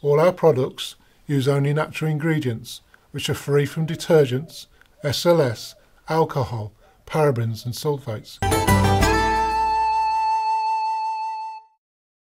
All our products use only natural ingredients which are free from detergents, SLS, alcohol, parabens and sulfates.